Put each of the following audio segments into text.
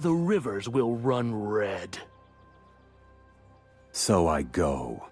the rivers will run red. So I go.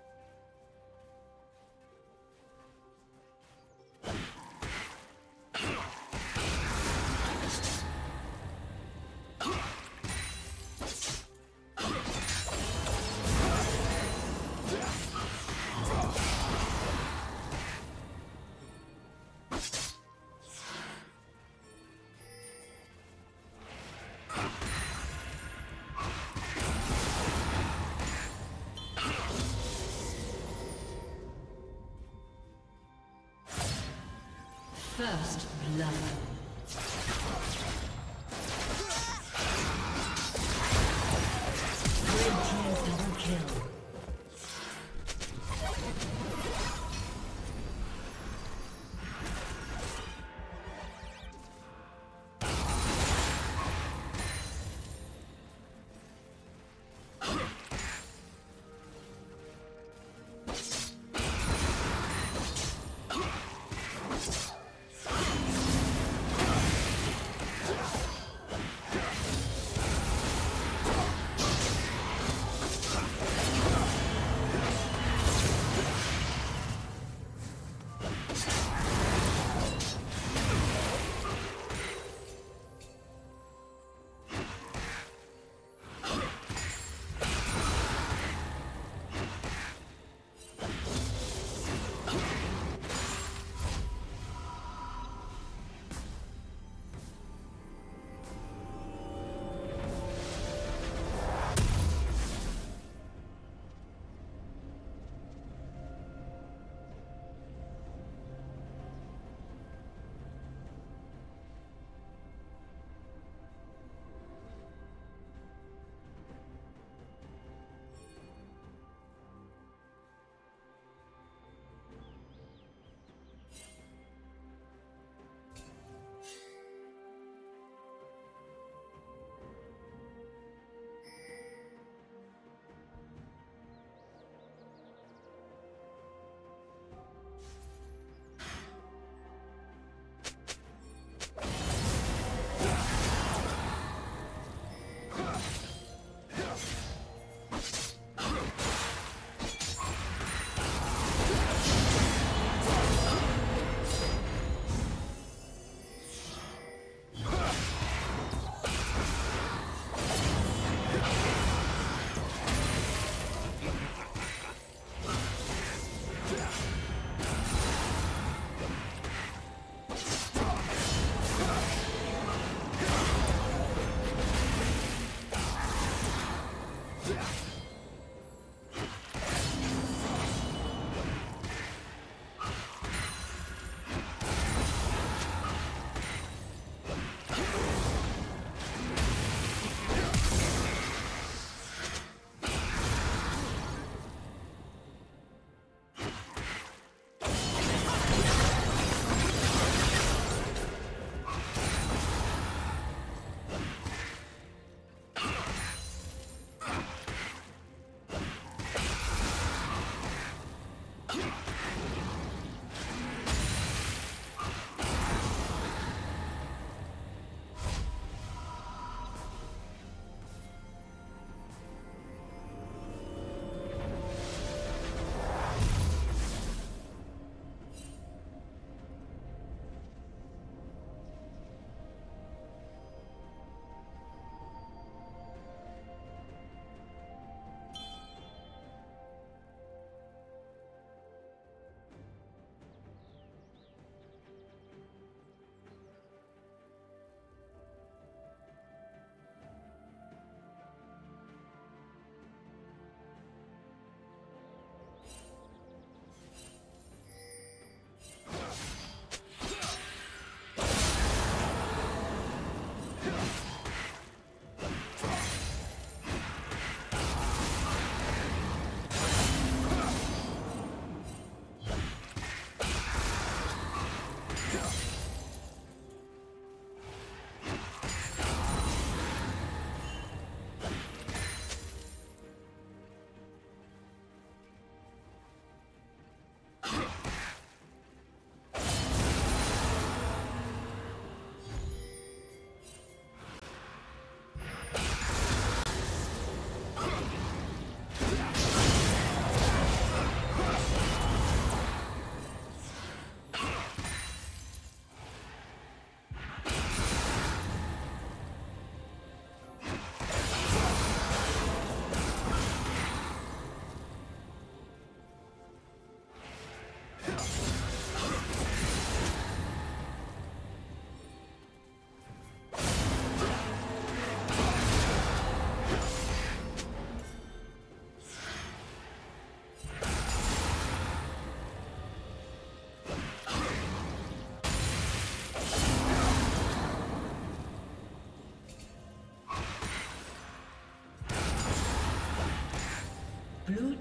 First blood. Red team double kill.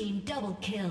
Team double kill.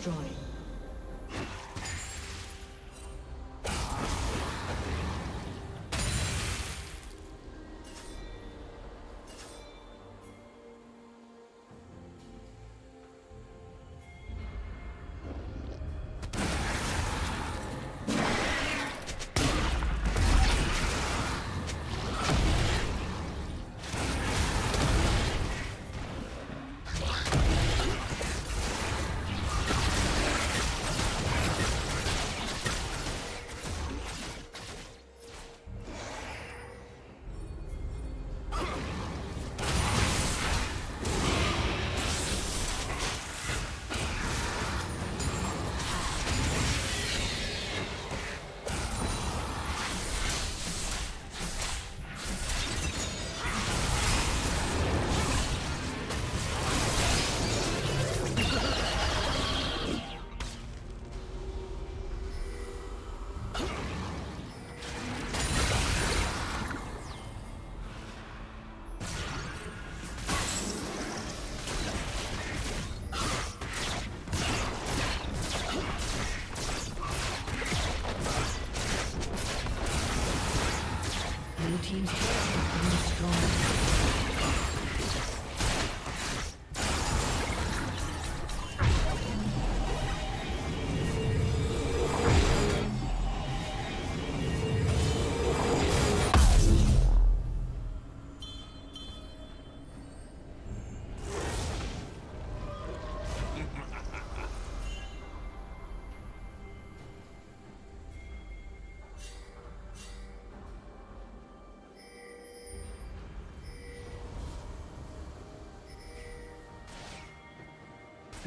Destroyed.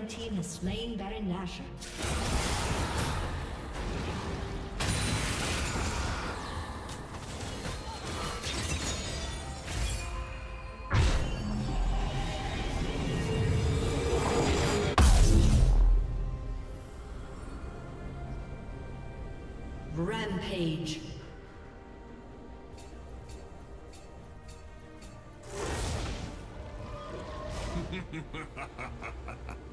Red team has slain Baron Nashor. Rampage.